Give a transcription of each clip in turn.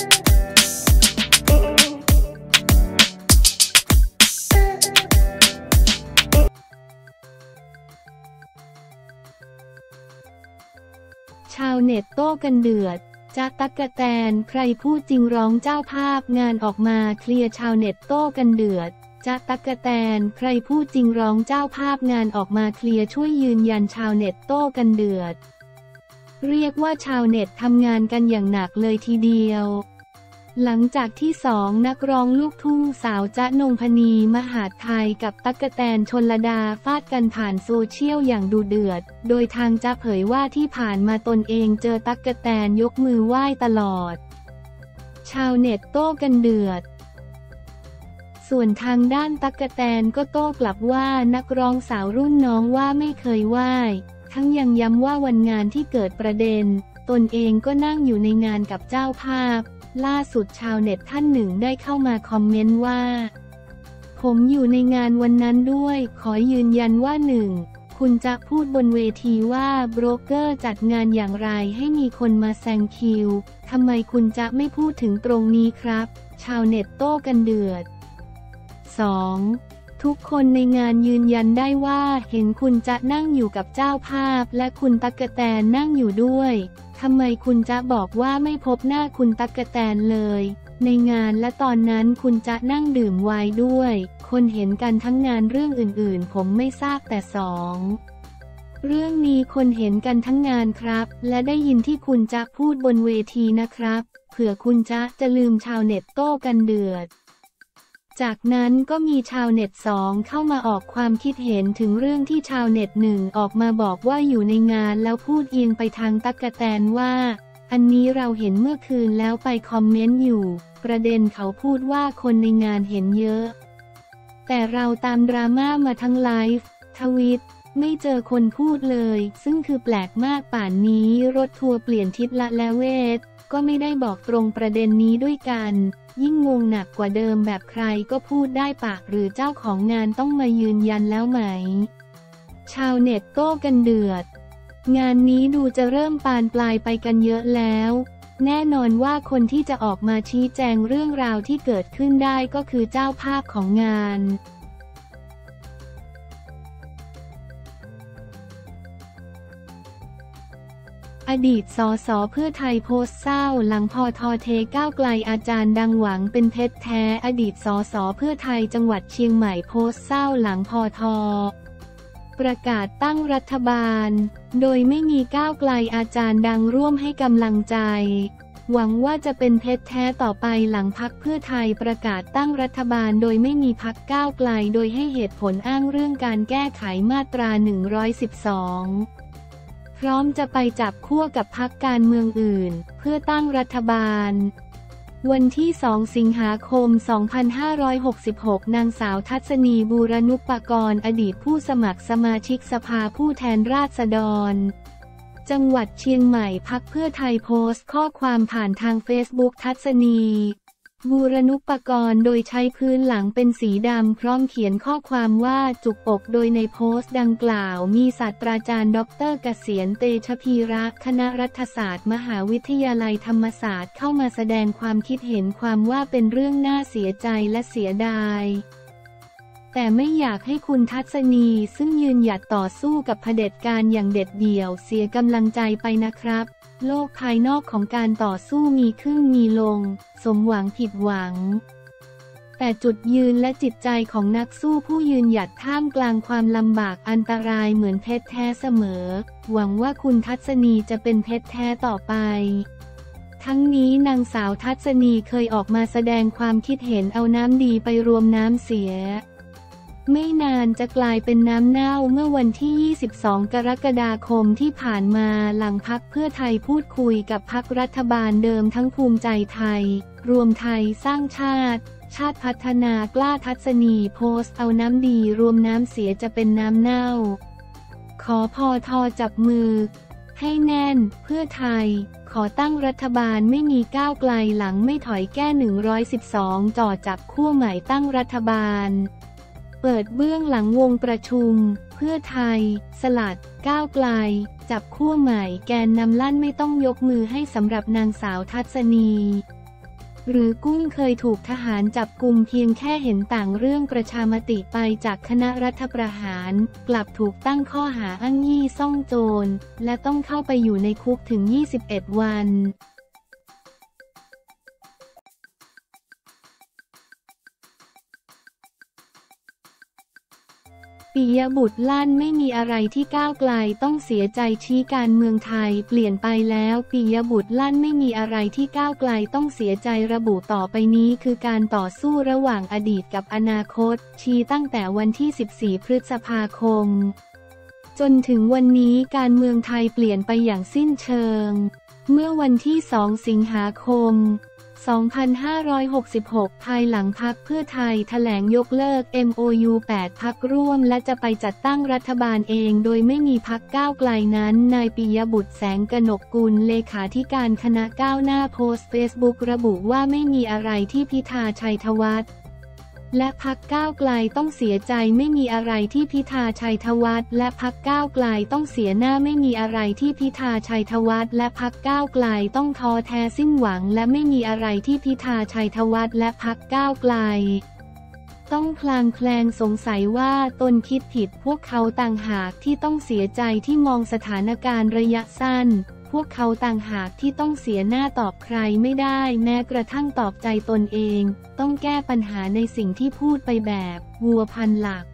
ชาวเน็ตโต้กันเดือดจ๊ะตั๊กแตน ใครพูดจริงร้องเจ้าภาพงานออกมาเคลียร์ชาวเน็ตโต้กันเดือดจ๊ะตั๊กแตน ใครพูดจริงร้องเจ้าภาพงานออกมาเคลียร์ช่วยยืนยันชาวเน็ตโต้กันเดือด เรียกว่าชาวเน็ตทำงานกันอย่างหนักเลยทีเดียว หลังจากที่สองนักร้องลูกทุ่งสาวจ๊ะนงผณีมหาดไทยกับตั๊กกแตนชนลดาฟาดกันผ่านโซเชียลอย่างดูเดือด โดยทางจ๊ะเผยว่าที่ผ่านมาตนเองเจอตั๊กแตนยกมือไหว้ตลอด ชาวเน็ตโต้กันเดือดส่วนทางด้านตั๊กแตนก็โต้กลับว่านักร้องสาวรุ่นน้องว่าไม่เคยไหว้ ทั้งยังย้ำว่าวันงานที่เกิดประเด็น ตนเองก็นั่งอยู่ในงานกับเจ้าภาพ ล่าสุดชาวเน็ตท่านหนึ่งได้เข้ามาคอมเมนต์ว่า ผมอยู่ในงานวันนั้นด้วย ขอยืนยันว่าหนึ่งคุณจะพูดบนเวทีว่าโบรกเกอร์จัดงานอย่างไรให้มีคนมาแซงคิว ทำไมคุณจะไม่พูดถึงตรงนี้ครับ ชาวเน็ตโต้กันเดือด 2. ทุกคนในงานยืนยันได้ว่าเห็นคุณจะนั่งอยู่กับเจ้าภาพ และคุณตักกะแตนนั่งอยู่ด้วยทำไมคุณจะบอกว่าไม่พบหน้าคุณตักกะแตนเลย ในงานและตอนนั้นคุณจะนั่งดื่มไวน์ด้วย คนเห็นกันทั้งงานเรื่องอื่นๆ ผมไม่ทราบแต่สองเรื่องนี้คนเห็นกันทั้งงานครับ และได้ยินที่คุณจะพูดบนเวทีนะครับ เผื่อคุณจะจะลืมชาวเน็ตโต้กันเดือด จากนั้นก็มีชาวเน็ตสองเข้ามาออกความคิดเห็นถึงเรื่องที่ชาวเน็ตหนึ่งออกมาบอกว่าอยู่ในงานแล้วพูดเอียงไปทางตักกะแตนว่า อันนี้เราเห็นเมื่อคืนแล้วไปคอมเมนต์อยู่ ประเด็นเขาพูดว่าคนในงานเห็นเยอะ แต่เราตามดราม่ามาทั้งไลฟ์ทวิตไม่เจอคนพูดเลย ซึ่งคือแปลกมากป่านนี้รถทัวร์เปลี่ยนทิศละและเวท ก็ไม่ได้บอกตรงประเด็นนี้ด้วยกัน ยิ่งงงหนักกว่าเดิมแบบใครก็พูดได้ปากหรือเจ้าของงานต้องมายืนยันแล้วไหม ชาวเน็ตโต้กันเดือด งานนี้ดูจะเริ่มปานปลายไปกันเยอะแล้ว แน่นอนว่าคนที่จะออกมาชี้แจงเรื่องราวที่เกิดขึ้นได้ก็คือเจ้าภาพของงาน อดีตสสเพื่อไทยโพสต์เศร้าหลังพอทอเทก้าวไกลอาจารย์ดังหวังเป็นเพชรแท้ อดีตสสเพื่อไทยจังหวัดเชียงใหม่โพสต์เศร้าหลังพอทอประกาศตั้งรัฐบาล โดยไม่มีก้าวไกลอาจารย์ดังร่วมให้กำลังใจ หวังว่าจะเป็นเพชรแท้ต่อไปหลังพักเพื่อไทยประกาศตั้งรัฐบาลโดยไม่มีพักก้าวไกลโดยให้เหตุผลอ้างเรื่องการแก้ไขมาตรา 112 พร้อมจะไปจับขั้วกับพักการเมืองอื่น เพื่อตั้งรัฐบาล วันที่ 2 สิงหาคม 2566 นางสาวทัศนีบูรณุปกรณ์อดีตผู้สมัครสมาชิกสภาผู้แทนราษฎรจังหวัดเชียงใหม่พักเพื่อไทยโพสต์ข้อความผ่านทางเฟซบุ๊กทัศนี บูรณุปกรณ์โดยใช้พื้นหลังเป็นสีดำพร้อมเขียนข้อความว่าจุกอกโดยในโพสต์ดังกล่าว มีศาสตราจารย์ ดรเกษียณเตชะพีระคณะรัฐศาสตร์ มหาวิทยาลัยธรรมศาสตร์เข้ามาแสดงความคิดเห็นความว่าเป็นเรื่องน่าเสียใจและเสียดายแต่ไม่อยากให้คุณทัศนีซึ่งยืนหยัดต่อสู้กับเผด็จการอย่างเด็ดเดี่ยวเสียกำลังใจไปนะครับ โลกภายนอกของการต่อสู้มีขึ้นมีลง สมหวังผิดหวัง แต่จุดยืนและจิตใจของนักสู้ผู้ยืนหยัดท่ามกลางความลำบากอันตรายเหมือนเพชรแท้เสมอ หวังว่าคุณทัศนีจะเป็นเพชรแท้ต่อไปทั้งนี้นางสาวทัศนีเคยออกมาแสดงความคิดเห็นเอาน้ำดีไปรวมน้ำเสีย ไม่นานจะกลายเป็นน้ำเน่าเมื่อวันที่ 22 กรกฎาคมที่ผ่านมาหลังพักเพื่อไทยพูดคุยกับพักรัฐบาลเดิมทั้งภูมิใจไทย รวมไทยสร้างชาติ ชาติพัฒนากล้าทัศนีโพสต์เอาน้ำดีรวมน้ำเสียจะเป็นน้ำเน่า ขอพอทอจับมือ ให้แน่นเพื่อไทย ขอตั้งรัฐบาลไม่มีก้าวไกลหลังไม่ถอยแก้ 112 จ่อจับคู่ใหม่ตั้งรัฐบาล เปิดเบื้องหลังวงประชุม เพื่อไทย สลัด ก้าวไกล จับคู่ใหม่แกนนำลั่นไม่ต้องยกมือให้สำหรับนางสาวทัศนีหรือกุ้งเคยถูกทหารจับกลุ่มเพียงแค่เห็นต่างเรื่องประชามติไปจากคณะรัฐประหาร กลับถูกตั้งข้อหาอ้างยี่ซ่องโจร และต้องเข้าไปอยู่ในคุกถึง 21 วัน ปิยบุตรลั่นไม่มีอะไรที่ก้าวไกลต้องเสียใจชี้การเมืองไทยเปลี่ยนไปแล้วปิยบุตรลั่นไม่มีอะไรที่ก้าวไกลต้องเสียใจระบุต่อไปนี้คือการต่อสู้ระหว่างอดีตกับอนาคต ชี้ตั้งแต่วันที่ 14 พฤษภาคม จนถึงวันนี้การเมืองไทยเปลี่ยนไปอย่างสิ้นเชิง เมื่อวันที่ 2 สิงหาคม 2566 ภายหลังพักเพื่อไทยถแถลงยกเลิก MOU 8 พักร่วม และจะไปจัดตั้งรัฐบาลเองโดยไม่มีพักก้าวไกลนั้น นายปิยบุตรแสงกนกกุลเลขาธิการคณะก้าวหน้าโพสต์เฟซบุ๊กระบุว่าไม่มีอะไรที่พิธาชัยธวัฒน์ และพักก้าวไกลต้องเสียใจไม่มีอะไรที่พิธาชัยธวัฒน์และพักก้าวไกลต้องเสียหน้าไม่มีอะไรที่พิธาชัยธวัฒน์และพักก้าวไกลต้องท้อแท้สิ้นหวัง และไม่มีอะไรที่พิธาชัยธวัฒน์และพักก้าวไกล ต้องพลางแคลงสงสัยว่าตนคิดผิดพวกเขาต่างหากที่ต้องเสียใจที่มองสถานการณ์ระยะสั้น พวกเขาต่างหากที่ต้องเสียหน้าตอบใครไม่ได้ แม้กระทั่งตอบใจตนเอง ต้องแก้ปัญหาในสิ่งที่พูดไปแบบวัวพันหลัก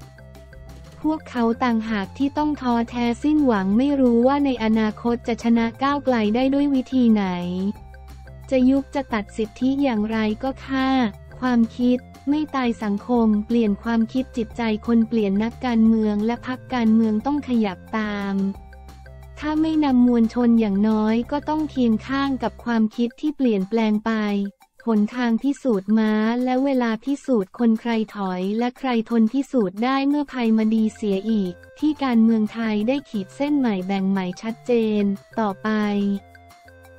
พวกเขาต่างหากที่ต้องท้อแท้สิ้นหวังไม่รู้ว่าในอนาคตจะชนะก้าวไกลได้ด้วยวิธีไหน จะยุบจะตัดสิทธิอย่างไรก็ค่า ความคิดไม่ตายสังคม เปลี่ยนความคิดจิตใจคนเปลี่ยนนักการเมืองและพักการเมืองต้องขยับตาม ถ้าไม่นำมวลชนอย่างน้อยก็ต้องเคียงข้างกับความคิดที่เปลี่ยนแปลงไปผลทางพิสูจน์ม้าและเวลาพิสูจน์คนใครถอยและใครทนพิสูจน์ได้เมื่อภัยมาดีเสียอีก ที่การเมืองไทยได้ขีดเส้นใหม่แบ่งใหม่ชัดเจน ต่อไป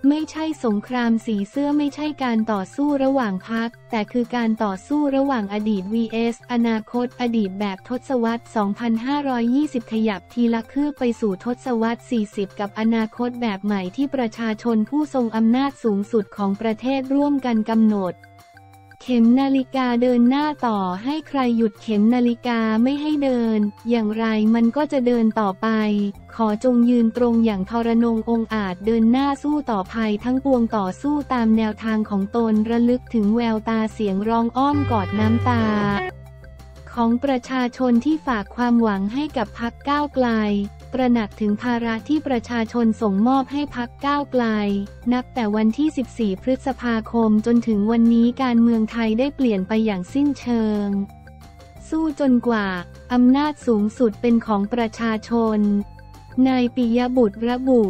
ไม่ใช่สงครามสีเสื้อไม่ใช่การต่อสู้ระหว่างพัก แต่คือการต่อสู้ระหว่างอดีต vs อนาคต อดีตแบบทศวรรษ 2520 ขยับทีละคืบไปสู่ทศวรรษ 40 กับอนาคตแบบใหม่ที่ประชาชนผู้ทรงอำนาจสูงสุดของประเทศร่วมกันกำหนด เข็มนาฬิกาเดินหน้าต่อให้ใครหยุดเข็มนาฬิกาไม่ให้เดิน อย่างไรมันก็จะเดินต่อไป ขอจงยืนตรงอย่างทรนงองอาจเดินหน้าสู้ต่อภัยทั้งปวงต่อสู้ตามแนวทางของตนระลึกถึงแววตาเสียงร้องอ้อมกอดน้ำตา ของประชาชนที่ฝากความหวังให้กับพักก้าวไกล ตระหนักถึงภาระที่ประชาชนส่งมอบให้พักก้าวไกล นับแต่วันที่ 14 พฤษภาคมจนถึงวันนี้การเมืองไทยได้เปลี่ยนไปอย่างสิ้นเชิง สู้จนกว่า อำนาจสูงสุดเป็นของประชาชน นายปิยบุตรระบุ